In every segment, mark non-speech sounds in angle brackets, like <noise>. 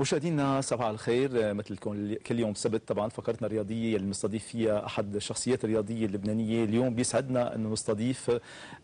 مشاهدينا صباح الخير. مثل كل يوم سبت طبعا فقرتنا الرياضية اللي بنستضيف فيها أحد الشخصيات الرياضية اللبنانية. اليوم بيسعدنا أنه نستضيف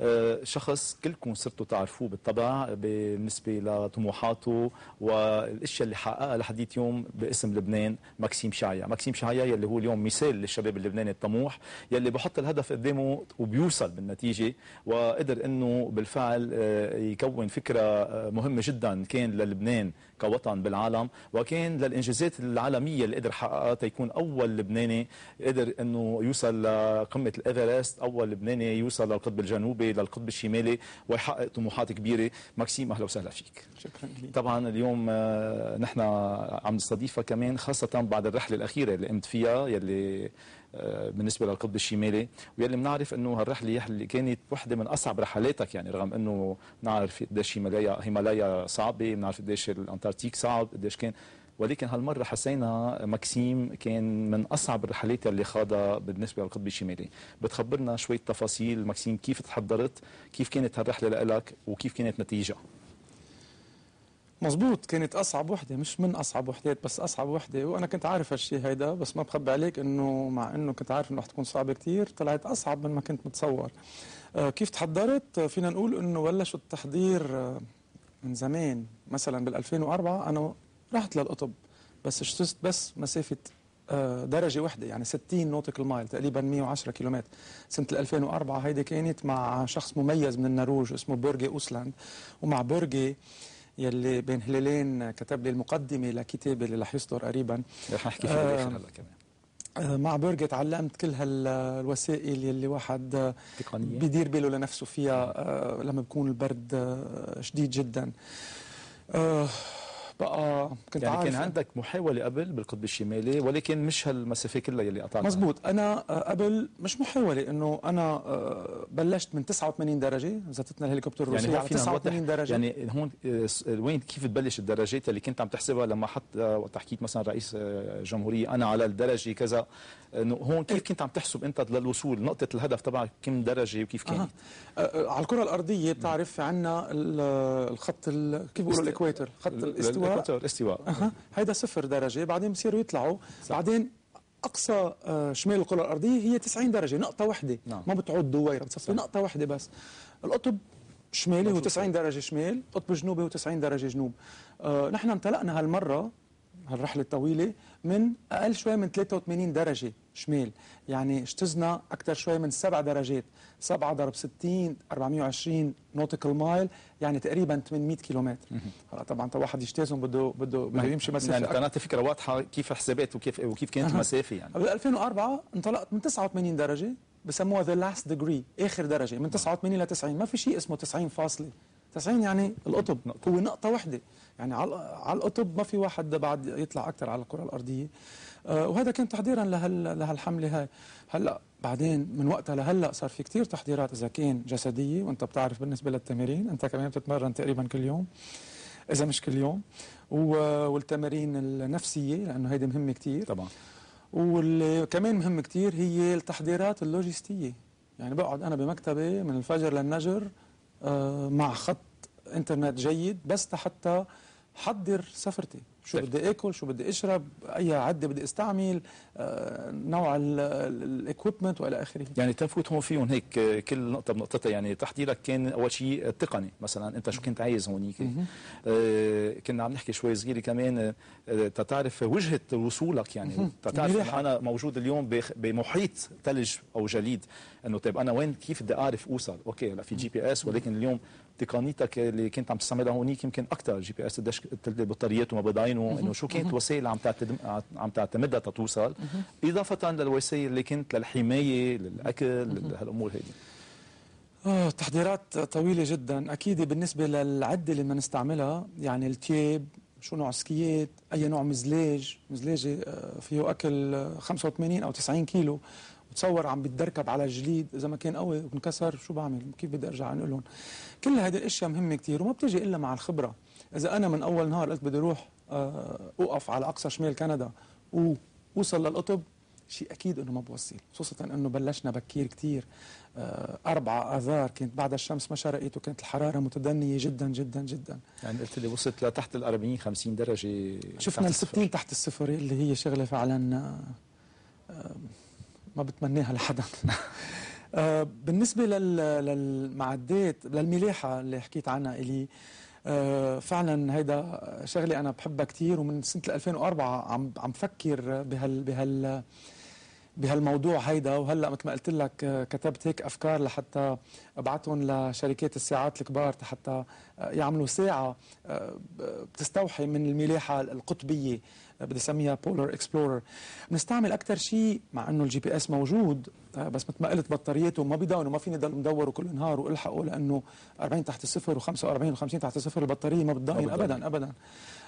آه، شخص كلكم صرتوا تعرفوه بالطبع بالنسبة لطموحاته والأشياء اللي حققها لحديت اليوم باسم لبنان ماكسيم شعيا ماكسيم شعيا يلي هو اليوم مثال للشباب اللبناني الطموح يلي بحط الهدف قدامه وبيوصل بالنتيجة وقدر إنه بالفعل آه، يكون فكرة آه، مهمة جدا كان للبنان كوطن بالعالم. وكان للإنجازات العالمية اللي قدر حققها تيكون أول لبناني قدر إنه يوصل لقمة الإيفرست أول لبناني يوصل للقطب الجنوبي للقطب الشمالي ويحقق طموحات كبيرة. ماكسيم أهلا وسهلا فيك. شكرا لإلي طبعا اليوم آه، نحن عم نستضيفك كمان خاصة بعد الرحلة الأخيرة اللي قمت فيها يلي بالنسبة للقطب الشمالي. واللي بنعرف إنه هالرحلة اللي كانت وحدة من أصعب رحلاتك يعني رغم إنه بنعرف قديش هيمالايا هيمالايا صعبة بنعرف قديش ال Antarctic صعب قديش كان. ولكن هالمرة حسينا ماكسيم كان من أصعب الرحلات اللي خاضها بالنسبة للقطب الشمالي. بتخبرنا شوية تفاصيل ماكسيم كيف تحضرت؟ كيف كانت هالرحلة لك وكيف كانت نتيجة؟ مزبوط كانت أصعب وحدة مش من أصعب وحدات بس أصعب وحدة. وأنا كنت عارف هالشيء هيدا بس ما بخبي عليك إنه مع إنه كنت عارف إنه رح تكون صعبة كثير طلعت أصعب من ما كنت متصور. آه كيف تحضرت؟ فينا نقول إنه بلش التحضير آه من زمان. مثلا بال 2004 أنا رحت للقطب بس just بس مسافة آه درجة واحدة يعني 60 nautical mile تقريبا 110 كيلومتر. سنة 2004 هيدي كانت مع شخص مميز من النرويج اسمه بورجي أوسلاند. ومع بورجي يلي بين هلالين كتب لي المقدمة لكتابي اللي رح يصدر قريبا. رح نحكي فيها بالاخر هلا كمان. آه، مع بيرجي تعلمت كل هالوسائل يلي واحد تقنية. بيدير باله لنفسه فيها آه، لما بيكون البرد آه، شديد جدا. بقى كنت يعني عارف. كان عندك محاولة قبل بالقطب الشمالي ولكن مش هالمسافة كلها يلي قطعتها. مزبوط. أنا آه، قبل مش محاولة إنه أنا آه، بلشت من 89 درجة زتتنا الهليكوبتر الروسي يعني على 89 درجة. يعني هون آه، وين كيف تبلش الدرجات اللي كنت عم تحسبها لما حط وقت حكيت مثلا رئيس الجمهوريه أنا على الدرجة كذا. إنه هون كيف كنت عم تحسب أنت للوصول نقطة الهدف تبعك كم درجة وكيف كانت؟ أه. على الكرة الأرضية بتعرف عندنا الخط كيف بيقولوا الاكويتر خط الاستواء. الإستواء. الاستواء. أه. هيدا صفر درجة بعدين بصيروا يطلعوا. صح. بعدين أقصى آه، شمال الكره الأرضية هي 90 درجة نقطة واحدة نعم. ما بتعود دويره بتصفي نقطة واحدة بس. القطب شمالي هو 90 درجة شمال قطب جنوبي هو 90 درجة جنوب. آه نحن امتلأنا هالمرة هالرحلة الطويلة من أقل شوي من 83 درجة. شمال. يعني اجتزنا أكثر شوي من سبع درجات. 7 ضرب 60 420 nautical mile يعني تقريبا 800 كيلومتر. هلا طبعا واحد يجتازهم بده بده بده يمشي مسافة يعني كانت فكرة واضحة كيف حسابات وكيف وكيف كانت المسافة يعني. بال 2004 انطلقت من 89 درجة بسموها the last degree آخر درجة من 89 ل 90 ما في شيء اسمه 90 فاصلة. 90 يعني القطب. هو نقطة واحدة. يعني على القطب ما في واحد بعد يطلع أكثر على الكرة الأرضية. آه وهذا كان تحضيرا لهال لهالحملة هاي. هلأ بعدين من وقتها لهلأ صار في كثير تحضيرات إذا كان جسدية وأنت بتعرف بالنسبة للتمارين أنت كمان بتتمرن تقريبا كل يوم إذا مش كل يوم. والتمارين النفسية لأنه هيدي مهمة كثير طبعا. واللي كمان مهم كثير هي التحضيرات اللوجستية. يعني بقعد أنا بمكتبي من الفجر للفجر آه، مع خط إنترنت جيد بس حتى حضر سفرتي. شو طيب. بدي آكل شو بدي أشرب أي عدة بدي أستعمل آه، نوع ال equipment وإلى آخره. يعني تنفوت هون فيهم هيك آه، كل نقطة بنقطتها. يعني تحضيرك كان أول شيء التقني مثلا. أنت شو كنت عايز هونيك؟ آه كنا عم نحكي شوي صغيرة كمان آه تتعرف وجهة وصولك. يعني تتعرف أنا موجود اليوم بمحيط ثلج أو جليد. إنه طيب أنا وين كيف بدي أعرف أوصل؟ okay لا في GPS ولكن اليوم تقنيتك اللي كنت عم تستعملها هونيك يمكن أكثر GPS قديش البطاريات وما بضاينوا إنه شو كانت وسائل عم تعتمد عم تعتمدها تتوصل. إضافة للوسائل اللي كنت للحماية للأكل لهالأمور هذه آه تحضيرات طويلة جدا. أكيد بالنسبة للعدة اللي بدنا نستعملها يعني التياب شو نوع skiات أي نوع مزلاج مزلاجه آه، فيه أكل 85 أو 90 كيلو. وتصور عم بتدركب على الجليد إذا ما كان قوي وانكسر شو بعمل؟ كيف بدي أرجع انقلهم كل هذه الأشياء مهمة كثير وما بتجي إلا مع الخبرة. إذا أنا من أول نهار قلت بدي أروح آه، أوقف على أقصى شمال كندا واوصل للقطب شيء أكيد إنه ما بوصل خصوصا إنه بلشنا بكير كثير أربعة آذار كانت بعد الشمس ما شرقت وكانت الحرارة متدنية جدا جدا جدا. يعني قلت لي وصلت لتحت ال 40 50 درجة. شفنا ال 60 تحت الصفر اللي هي شغلة فعلا ما بتمناها لحدا. <laughs> بالنسبة للمعدات للملاحة اللي حكيت عنها إلي فعلا هيدا شغلة أنا بحبها كثير ومن سنة 2004 عم عم بفكر بهال بهال بهالموضوع. هيدا وهلأ مثل ما قلت لك كتبت هيك أفكار لحتى ابعثهم لشركات الساعات الكبار حتى يعملوا ساعة بتستوحي من الملاحه القطبية بدي أسميها Polar Explorer بنستعمل أكثر شيء مع إنه ال GPS موجود بس مثل ما قلت بطاريته ما بيداوم ما فيني ضل مدور كل نهار وإلحقه لأنه 40 تحت الصفر و45 و50 تحت الصفر البطارية ما بتضاين ابدا ابدا.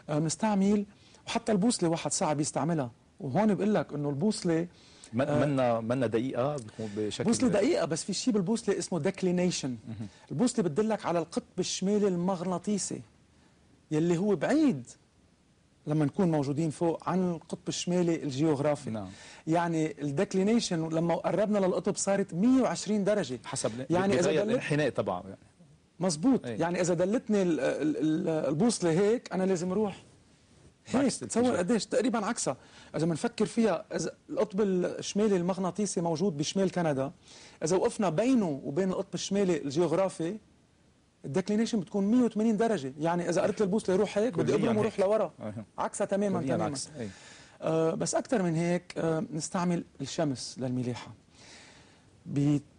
بنستعمل وحتى البوصلة واحد ساعة بيستعملها. وهون بقول لك إنه البوصلة منا منا دقيقة بتكون بشكل بوصلة دقيقة بس في شيء بالبوصلة اسمه declination البوصلة بتدلك على القطب الشمالي المغناطيسي يلي هو بعيد لما نكون موجودين فوق عن القطب الشمالي الجيوغرافي. نعم. يعني ال declination لما قربنا للقطب صارت 120 درجة. حسب يعني إذا الانحناء تبعه يعني. مزبوط أي. يعني إذا دلتني البوصلة هيك أنا لازم أروح هيك تصور قديش تقريبا عكسها. إذا بنفكر فيها إذا القطب الشمالي المغناطيسي موجود بشمال كندا إذا وقفنا بينه وبين القطب الشمالي الجيوغرافي ال declination بتكون 180 درجة. يعني إذا قلت للبوصله يروح هيك بدي ابرم وروح لورا. عكسها تماما تماما. عكس. آه بس أكثر من هيك آه نستعمل الشمس للملاحة.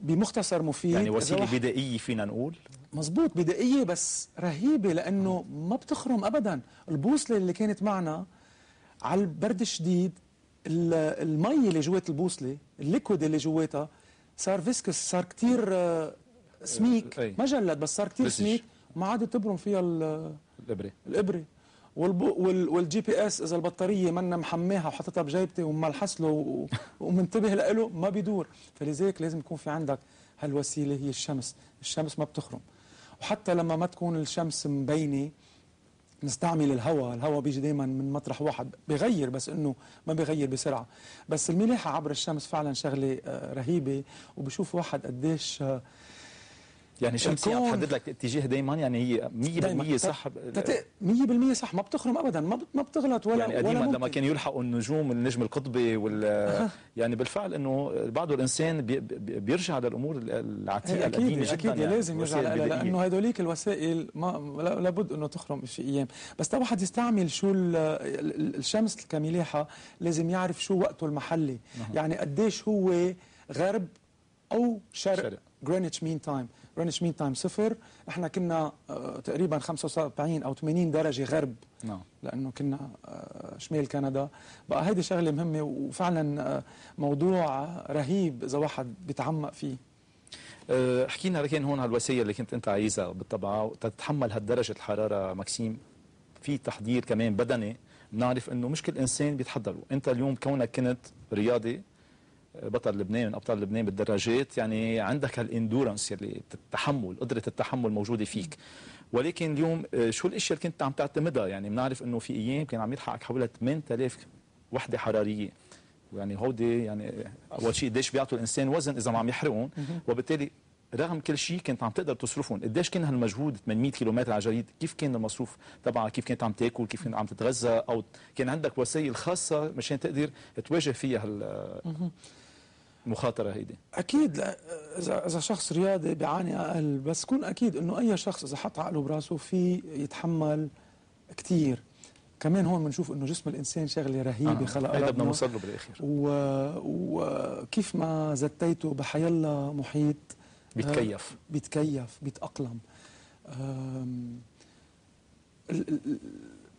بمختصر مفيد يعني وسيلة بدائية فينا نقول؟ مزبوط بدائيه بس رهيبة لأنه ما بتخرم ابدا. البوصلة اللي كانت معنا على البرد الشديد المي اللي جوات البوصلة ال liquid اللي جواتها صار viscous صار كثير سميك. ما جلد بس صار كثير سميك. ما عاد تبرم فيها الإبرة. الإبرة. وال GPS إذا البطارية منا محماها وحطيتها بجيبتي ومحسس له ومنتبه له ما بيدور. فلذلك لازم يكون في عندك هالوسيلة هي الشمس. الشمس ما بتخرم. وحتى لما ما تكون الشمس مبينة نستعمل الهواء الهواء بيجي دائما من مطرح واحد. بغير بس إنه ما بغير بسرعة. بس الملاحه عبر الشمس فعلا شغلة رهيبة. وبشوف واحد قديش يعني الشمسية عم تحدد لك اتجاه دائما يعني هي 100% صح؟ 100% صح. ما بتخرم ابدا. ما ما بتغلط ولا يعني قديما لما كان يلحقوا النجوم النجم القطبي وال يعني بالفعل إنه بعده الإنسان بي بيرجع للأمور العتيقه القديمة جدا أكيد يعني لازم يرجع لأنه هدوليك الوسائل ما لابد إنه تخرم في أيام. بس واحد يستعمل شو الشمس كملاحة لازم يعرف شو وقته المحلي. يعني قديش هو غرب أو شرق, شرق. Greenwich Mean Time Greenwich Mean Time صفر. إحنا كنا آه تقريبا 75 أو 80 درجة غرب. نعم. لأنه كنا آه شمال كندا. بقى هيدي شغلة مهمة وفعلا آه موضوع رهيب إذا واحد بيتعمق فيه. حكينا لكن هون على اللي كنت أنت عايزها بالطبع تتحمل هالدرجة الحرارة ماكسيم. في تحضير كمان بدني. بنعرف إنه مش كل إنسان بيتحضروا أنت اليوم كونك كنت رياضي بطل لبنان من أبطال لبنان بالدراجات يعني عندك هالإندورنس يلي التحمل قدرة التحمل موجودة فيك. ولكن اليوم شو الأشياء اللي كنت عم تعتمدها؟ يعني بنعرف إنه في أيام كان عم يلحقك حوالي 8000 وحدة حرارية. يعني هودي يعني أول شيء قديش بيعطوا الإنسان وزن إذا ما عم يحرقهم. وبالتالي رغم كل شيء كنت عم تقدر تصرفهم. قديش كان هالمجهود 800 كيلومتر على جريد كيف كان المصروف تبعها كيف كنت عم تاكل؟ كيف كنت عم تتغذى؟ أو كان عندك وسائل خاصة مشان تقدر تواجه فيها المخاطره هيدي. أكيد لا إذا إذا شخص رياضي بيعاني أقل بس كون أكيد إنه أي شخص إذا حط عقله براسه في يتحمل كثير كمان هون بنشوف إنه جسم الإنسان شغلة رهيبة آه. خلق هيدا بدنا نوصل له بالاخر وكيف و... ما زتيته بحيلا محيط بيتكيف. بيتكيف بيتأقلم.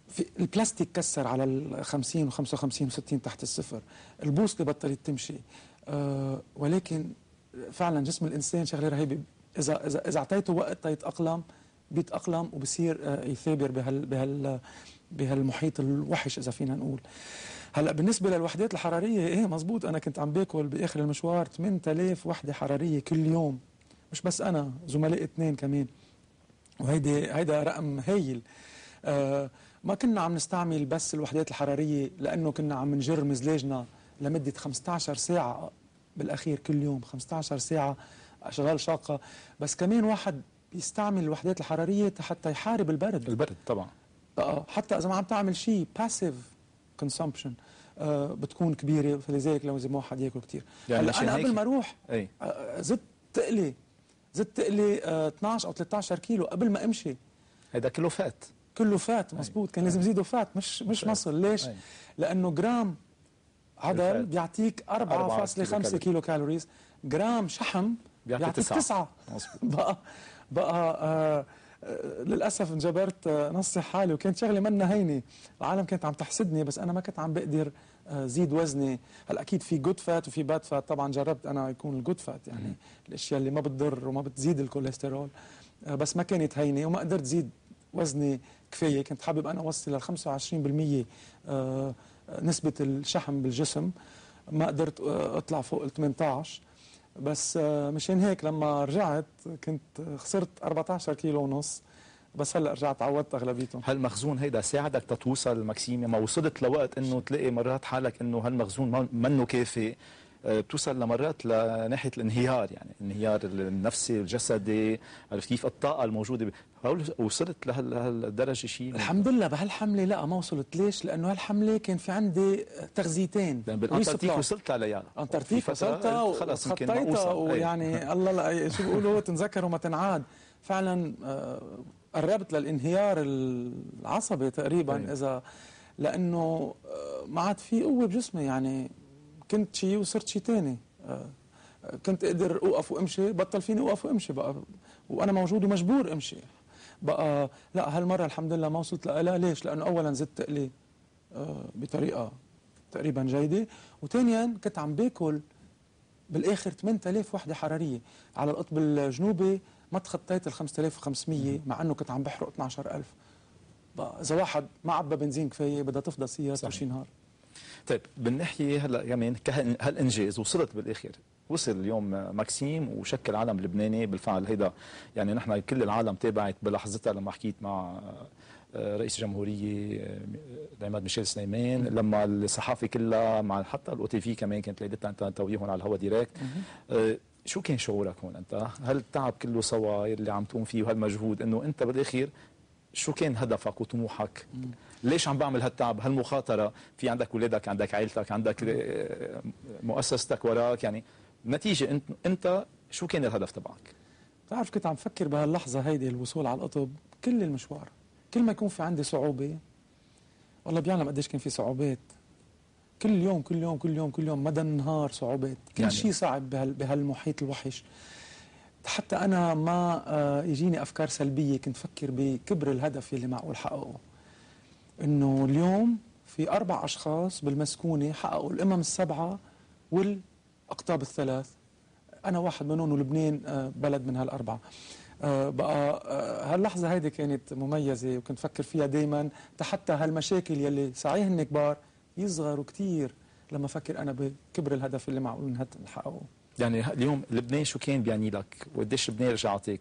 في البلاستيك كسر على ال 50 و55 و60 تحت الصفر. البوصلة بطلت تمشي. ولكن فعلا جسم الإنسان شغلة رهيبة. إذا إذا إذا أعطيته وقت يتاقلم بيتأقلم وبصير أه يثابر بهال بهال بهالمحيط الوحش إذا فينا نقول. هلأ بالنسبة للوحدات الحرارية إيه مزبوط. أنا كنت عم باكل بآخر المشوار 8000 وحدة حرارية كل يوم. مش بس أنا زملاء اثنين كمان. وهيدي هيدا رقم هايل. آه ما كنا عم نستعمل بس الوحدات الحرارية لأنه كنا عم نجر مزلاجنا. لمدة 15 ساعة بالأخير كل يوم 15 ساعة اشغال شاقة. بس كمان واحد بيستعمل الوحدات الحرارية حتى يحارب البرد. البرد طبعا. آه، حتى إذا ما عم تعمل شيء passive consumption بتكون كبيرة. فلذلك لازم واحد ياكل كثير يعني هيك- قبل ما أروح أي. آه، زدت تقلي زدت تقلي آه، 12 أو 13 كيلو قبل ما أمشي. هيدا كله fat. كله fat مزبوط. كان لازم زيده fat مش مش. muscle. ليش؟ أي. لأنه جرام عضل. بيعطيك 4.5 kilocalories. جرام شحم بيعطي بيعطيك تسعة. 9 مظبوط <laughs> بقى بقى آه آه، للأسف انجبرت آه، نصي حالي وكانت شغلة منا هينه العالم كانت عم تحسدني بس أنا ما كنت عم بقدر آه، زيد وزني. هلا أكيد في good fat وفي bad fat طبعا جربت أنا يكون ال good fat يعني الأشياء اللي ما بتضر وما بتزيد الكوليسترول. آه، بس ما كانت هينة وما قدرت زيد وزني كفاية. كنت حابب أنا أوصل لل 25% نسبة الشحم بالجسم ما قدرت أطلع فوق ال 18 بس آه، مشان هيك لما رجعت كنت خسرت 14 كيلو ونص. بس هلأ رجعت عوضت أغلبيتهم. هالمخزون هيدا ساعدك تتوصل ماكسيم يا ما وصلت لوقت إنه تلاقي مرات حالك إنه هالمخزون منه كافي. بتوصل لمرات لناحيه الانهيار يعني الانهيار النفسي الجسدي عرفت كيف الطاقة الموجودة وصلت لهال- لهالدرجة شيء الحمد لله بهالحملة لا ما وصلت ليش لأنه هالحملة كان في عندي تغذيتين بالأنتاركتيك resupply. وصلت عليها أنتاركتيك وصلتها قلت خلص يمكن ما وخطيتها أوصل. أي. ويعني <laughs> الله لا شو بيقولوا تنذكر وما تنعاد فعلا آه، قربت للانهيار العصبي تقريبا أي. اذا لأنه آه، ما عاد في قوة بجسمي يعني كنت شيء وصرت شيء ثاني كنت أقدر أوقف وأمشي بطل فيني أوقف وأمشي بقى. وأنا موجود ومجبور أمشي. بقى لا هالمرة الحمد لله ما وصلت لها ليش؟ لأنه اولا زدت تقلي آه، بطريقة تقريبا جيدة. وثانيا كنت عم باكل بالآخر 8000 وحدة حرارية. على القطب الجنوبي ما تخطيت ال 5500 مع إنه كنت عم بحرق 12000 بقى إذا واحد ما عبى بنزين كفاية بدها تفضى سيارته. شي نهار. طيب بالناحية هلا كمان هالإنجاز وصلت بالآخر. وصل اليوم ماكسيم وشكل علم لبناني بالفعل هيدا يعني نحن كل العالم تابعت بلحظتها لما حكيت مع آه، رئيس الجمهورية آه، العماد ميشيل سليمان. لما الصحافة كلها مع حتى ال OTV كمان كانت ليلتها أنت انت وياهم على الهوا direct آه، شو كان شعورك هون أنت؟ هل التعب كله سوا اللي عم تقوم فيه وهالمجهود إنه أنت بالاخير شو كان هدفك وطموحك؟ ليش عم بعمل هالتعب؟ هالمخاطرة؟ في عندك اولادك عندك عائلتك عندك آه، مؤسستك وراك يعني نتيجة انت انت شو كان الهدف تبعك؟ بتعرف كنت عم فكر بهاللحظة هيدي الوصول على القطب كل المشوار. كل ما يكون في عندي صعوبة والله بيعلم قديش كان في صعوبات. كل يوم كل يوم كل يوم كل يوم مدى النهار صعوبات. كل يعني- شيء صعب بهال بهالمحيط الوحش. حتى أنا ما آه، يجيني أفكار سلبية كنت فكر بكبر الهدف يلي معقول حققه. إنه اليوم في أربع أشخاص بالمسكونة حققوا الأمم السبعة والأقطاب الثلاث. أنا واحد منهم ولبنان آه، بلد من هالأربعة. آه، بقى هاللحظة هيدي كانت مميزة وكنت فكر فيها دائما حتى هالمشاكل يلي صحيح كبار يصغروا كثير لما فكر أنا بكبر الهدف اللي معقول نحققه يعني اليوم لبنان شو كان بيعني لك؟ وقديش لبنان رجع عطيك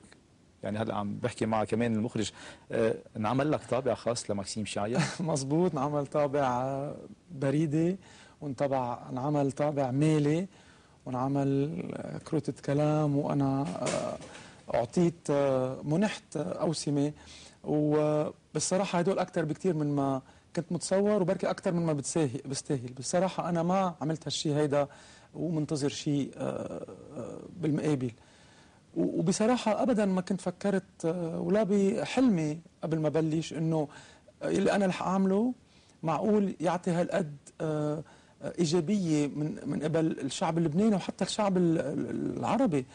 يعني هلأ عم بحكي مع كمان المخرج. آه انعمل لك طابع خاص لماكسيم شعيا <laughs> مزبوط نعمل طابع آه، بريدي ونطبع نعمل طابع مالي ونعمل آه، كروتة كلام وأنا أعطيت آه، منحت أوسمة. وبالصراحه هدول أكثر بكثير من ما كنت متصور وبركي أكثر من ما بتساهل بستاهل. بالصراحه أنا ما عملت هالشيء هيدا ومنتظر شيء آه، آه، بالمقابل. وبصراحة أبدا ما كنت فكرت آه، ولا بحلمي قبل ما بلش إنه اللي أنا رح أعمله معقول يعطي هالقد إيجابية من من قبل الشعب اللبناني وحتى الشعب ال- ال- العربي.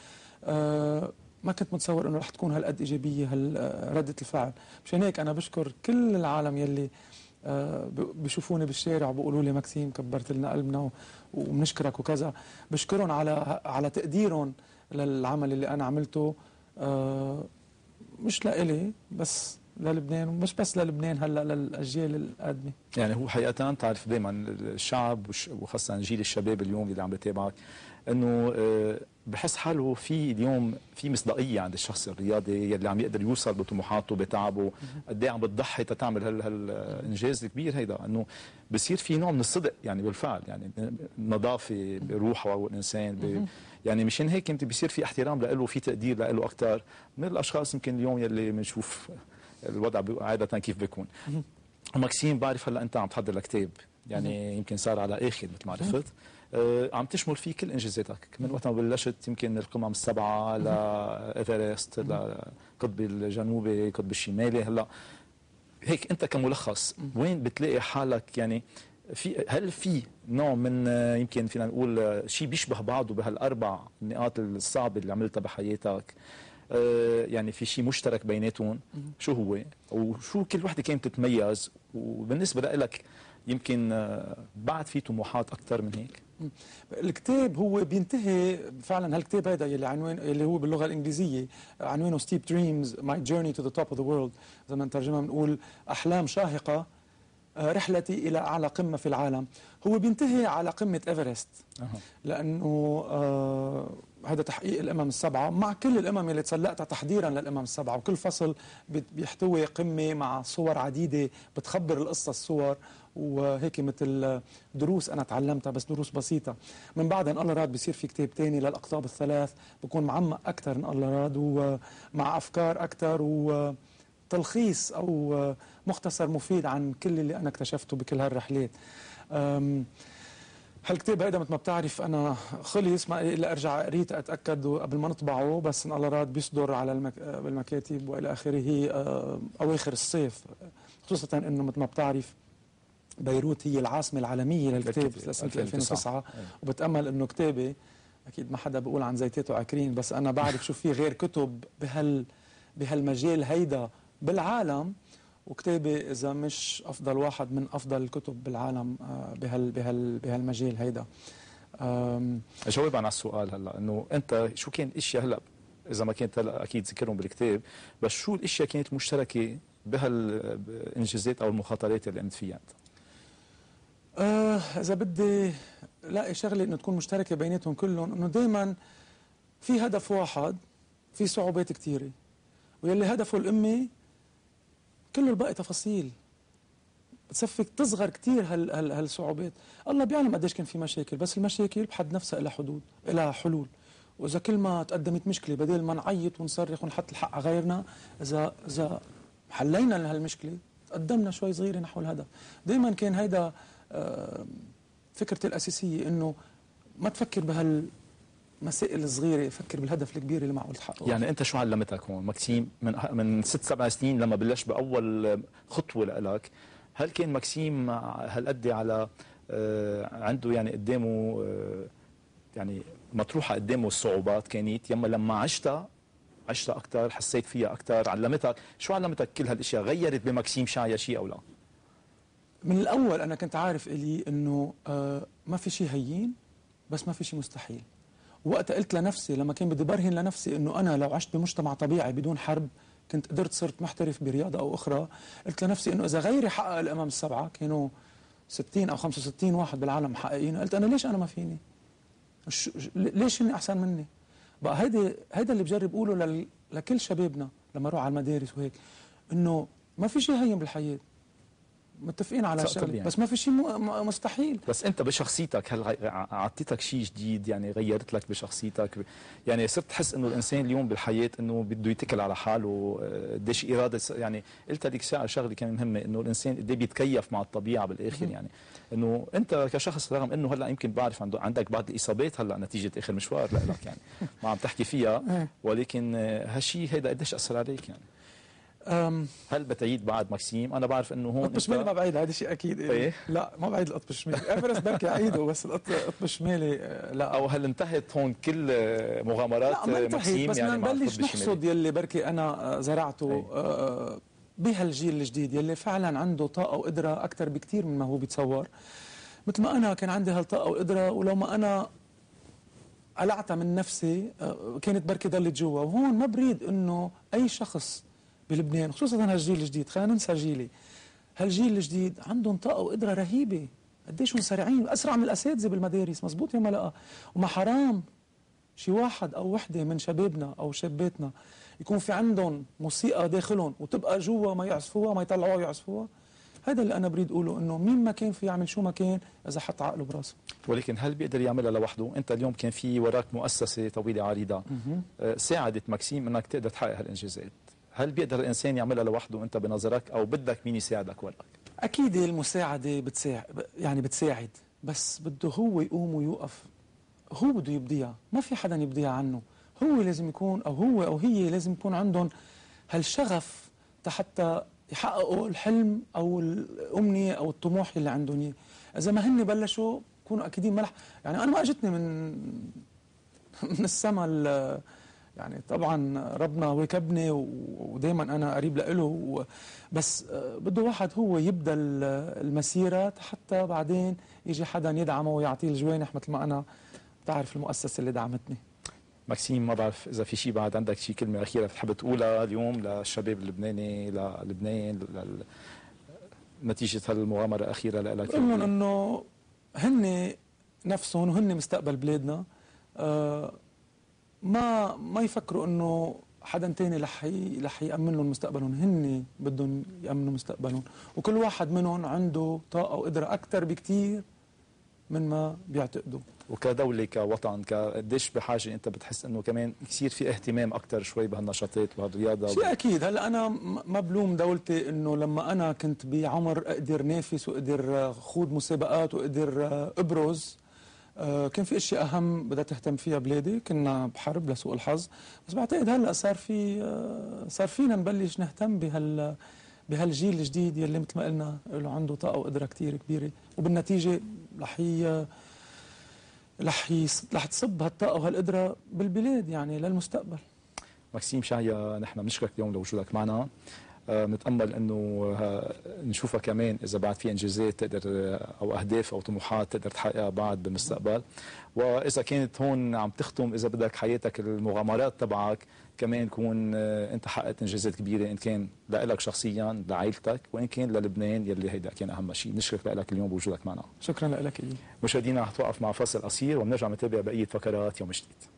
ما كنت متصور إنه رح تكون هالقد إيجابية هال- آه، ردة الفعل. مشان هيك أنا بشكر كل العالم يلي بشوفوني بالشارع وبيقولوا لي ماكسيم كبرت لنا قلبنا وبنشكرك وكذا. بشكرهم على على تقديرهم للعمل اللي أنا عملته. آه، مش لإلي بس للبنان ومش بس للبنان هلأ للأجيال القادمة. يعني هو حقيقة تعرف دائما الشعب وخاصة جيل الشباب اليوم اللي عم بتابعك إنه آه، بحس حاله في اليوم في مصداقية عند الشخص الرياضي يلي عم يقدر يوصل بطموحاته بتعبه قد إيه عم بتضحي تتعمل هالإنجاز الكبير هيدا. إنه بصير في نوع من الصدق يعني بالفعل يعني نظافة بروحه الإنسان يعني مشان هيك يمكن بيصير في احترام له في تقدير له أكثر من الأشخاص يمكن اليوم يلي بنشوف الوضع عادة كيف بيكون. ماكسيم بعرف هلأ أنت عم تحضر لكتاب يعني يمكن صار على آخر مثل ما عرفت. آه، عم تشمل فيه كل انجازاتك من وقت ما بلشت يمكن القمم السبعة لايفرست للقطب الجنوبي القطب الشمالي هلأ. هيك أنت كملخص وين بتلاقي حالك؟ يعني في هل في نوع من آه، يمكن فينا نقول آه، شيء بيشبه بعضه بهالأربع النقاط الصعبة اللي عملتها بحياتك؟ يعني في شيء مشترك بيناتهم. شو هو؟ وشو كل وحدة كانت تتميز؟ وبالنسبة لك يمكن بعد في طموحات أكثر من هيك؟ الكتاب هو بينتهي فعلا هالكتاب هذا يلي عنوان اللي هو باللغة الإنجليزية عنوانه Steep Dreams My Journey to the Top of the World إذا منترجمها بنقول أحلام شاهقة آه، رحلتي إلى أعلى قمة في العالم. هو بينتهي على قمة إيفرست. لأنه آه هذا تحقيق القمم السبعة مع كل القمم اللي تسلقتها تحضيرا للقمم السبعة وكل فصل بيحتوي قمة مع صور عديدة بتخبر القصة الصور وهيك مثل دروس أنا تعلمتها بس دروس بسيطة. من بعدها إن الله راد بصير في كتاب تاني للأقطاب الثلاث بكون معمق أكثر إن الله راد ومع أفكار أكثر وتلخيص أو مختصر مفيد عن كل اللي أنا اكتشفته بكل هالرحلات. هالكتاب هيدا مثل ما بتعرف أنا خلص ما الا أرجع قريت أتأكد قبل ما نطبعه بس إن الله راد بيصدر على المك... بالمكاتب وإلى آخره أواخر الصيف. خصوصا إنه مثل ما بتعرف بيروت هي العاصمة العالمية للكتاب لسنة 2009 وبتأمل إنه كتابي أكيد ما حدا بيقول عن زيتات وعكرين بس أنا بعرف شو في غير كتب بهال بهالمجال هيدا بالعالم. وكتابي إذا مش أفضل واحد من أفضل الكتب بالعالم آه، بهال بهال بهالمجال هيدا جاوب على السؤال هلأ إنه أنت شو كان الاشياء هلأ إذا ما كانت هلأ أكيد ذكرهم بالكتاب بس شو الإشياء كانت مشتركة بهالانجازات أو المخاطرات اللي قمت فيها أنت؟ آه إذا بدي لأقي شغلة إنه تكون مشتركة بيناتهم كلهم إنه دائما في هدف واحد في صعوبات كثيره ويلي هدفه الأمي كل الباقي تفاصيل. بتصفك تصغر كثير هال هال هالصعوبات. الله بيعلم قديش كان في مشاكل بس المشاكل بحد نفسها لها حدود لها حلول. وإذا كل ما تقدمت مشكلة بدل ما نعيط ونصرخ ونحط الحق على غيرنا إذا إذا حلينا لهالمشكلة تقدمنا شوي صغيرة نحو الهدف. دائما كان هيدا آه، فكرتي الأساسية إنه ما تفكر بهال مسائل صغيره فكر بالهدف الكبير اللي معه تحققه يعني انت شو علمتك هون؟ ماكسيم من من ست سبع سنين لما بلشت بأول خطوة لك هل كان ماكسيم هالقد على آه، عنده يعني قدامه آه، يعني مطروحة قدامه الصعوبات كانت؟ يما لما عشتها عشتها أكثر حسيت فيها أكثر علمتك شو علمتك كل هالأشياء؟ غيرت بماكسيم شايا شيء أو لا؟ من الأول أنا كنت عارف إلي إنه آه ما في شيء هين بس ما في شيء مستحيل. وقتها قلت لنفسي لما كان بدي برهن لنفسي إنه أنا لو عشت بمجتمع طبيعي بدون حرب كنت قدرت صرت محترف برياضة أو أخرى قلت لنفسي إنه إذا غيري حقق الأمم السبعة كانوا 60 أو 65 واحد بالعالم محققين قلت أنا ليش أنا ما فيني؟ ليش هن أحسن مني؟ بقى هيدي هيدا اللي بجرب أقوله لكل شبابنا لما أروح على المدارس وهيك إنه ما في شيء هين بالحياة. متفقين على شيء بس ما في شيء مستحيل. بس انت بشخصيتك هل اعطيتك شيء جديد؟ يعني غيرت لك بشخصيتك؟ يعني صرت تحس إنه الإنسان اليوم بالحياة إنه بده يتكل على حاله؟ قديش إرادة يعني قلت هذيك الساعة شغلة كان مهمة إنه الإنسان قد بيتكيف مع الطبيعة بالآخر يعني. إنه أنت كشخص رغم إنه هلأ يمكن بعرف عندك بعض الإصابات هلأ نتيجة آخر مشوار لك يعني. <laughs> ما عم تحكي فيها إيه. ولكن هالشيء هيدا قديش أثر عليك يعني؟ هل بتعيد بعد ماكسيم؟ أنا بعرف إنه هون القطب الشمالي ما بعيد هذا شيء أكيد إيه؟ لا ما بعيد القطب الشمالي إيفرست بركي اعيده بس القطب الشمالي آه، لا أو هل انتهت هون كل مغامرات لا ماكسيم بس يعني نبلش نحصد يلي بركي أنا آه، زرعته أيه. بهالجيل الجديد يلي فعلا عنده طاقة وقدرة أكثر بكثير مما هو بيتصور مثل ما أنا كان عندي هالطاقة وقدرة ولو ما أنا قلعتها من نفسي كانت بركي ضلت جوا وهون ما بريد إنه أي شخص بلبنان خصوصا هالجيل الجديد. خلينا ننسى جيلي. هالجيل الجديد عندهم طاقة وقدرة رهيبة. قديش سريعين. أسرع من الأساتذة بالمدارس. مزبوط يا ملقا وما حرام شي واحد أو وحدة من شبابنا أو شاباتنا يكون في عندهم موسيقى داخلهم وتبقى جوا ما يعزفوها ما يطلعوها ويعزفوها. هذا اللي أنا بريد أقوله إنه مين ما كان في يعمل شو ما كان إذا حط عقله براسه. ولكن هل بيقدر يعملها لوحده؟ أنت اليوم كان في وراك مؤسسة طويلة عريضة. آه، ساعدت ماكسيم إنك تقدر تحقق هالإنجازات. هل بيقدر الإنسان يعملها لوحده أنت بنظرك أو بدك مين يساعدك وراك أكيد المساعدة بتساعد يعني بتساعد بس بده هو يقوم ويوقف. هو بده يبديها ما في حدا يبديها عنه. هو لازم يكون أو هو أو هي لازم يكون عندهم هالشغف حتى يحققوا الحلم أو الأمنية أو الطموح اللي عندهم إذا ما هن بلشوا يكونوا أكيدين ملح يعني أنا ما أجتني من <laughs> من السما يعني طبعا ربنا واكبني ودائما أنا قريب له بس بده واحد هو يبدأ المسيره حتى بعدين يجي حدا يدعمه ويعطيه الجوانح مثل ما أنا بتعرف المؤسسة اللي دعمتني. ماكسيم ما بعرف إذا في شيء بعد عندك شيء كلمة أخيرة بتحب تقولها اليوم للشباب اللبناني للبنان نتيجة هالمغامرة الأخيرة لك بقول لهم إنه هن نفسهم وهن مستقبل بلادنا آه ما ما يفكروا إنه حدا تاني رح رح يأمن لهم مستقبلهم. هن بدهم يأمنوا مستقبلهم. وكل واحد منهم عنده طاقة وقدرة أكثر بكثير من ما بيعتقدوا. وكدولة كوطن قديش بحاجة أنت بتحس أنه كمان كثير في اهتمام أكثر شوي بهالنشاطات وهالرياضة شيء أكيد. هلأ أنا ما بلوم دولتي أنه لما أنا كنت بعمر أقدر نافس وأقدر خوض مسابقات وأقدر أبرز كان في إشياء أهم بدها تهتم فيها بلادي. كنا بحرب لسوء الحظ. بس بعتقد هلأ صار في آه، صار فينا نبلش نهتم بهال بهالجيل الجديد يلي مثل ما قلنا له عنده طاقة وقدرة كثير كبيرة. وبالنتيجة رح رح رح تصب هالطاقة وهالقدرة بالبلاد يعني للمستقبل. ماكسيم شايا نحن بنشكرك اليوم لوجودك معنا. بنتامل آه، إنه آه، نشوفها كمان إذا بعد في إنجازات تقدر آه، أو أهداف أو طموحات تقدر تحققها بعد بالمستقبل. وإذا كانت هون عم تختم إذا بدك حياتك المغامرات تبعك كمان تكون أنت حققت إنجازات كبيرة إن كان لك شخصيا لعائلتك وإن كان للبنان يلي هيدا كان أهم شيء. بنشكرك لك اليوم بوجودك معنا. شكرا لك مشاهدينا حتوقف مع فصل قصير وبنرجع نتابع بقية فقرات يوم جديد.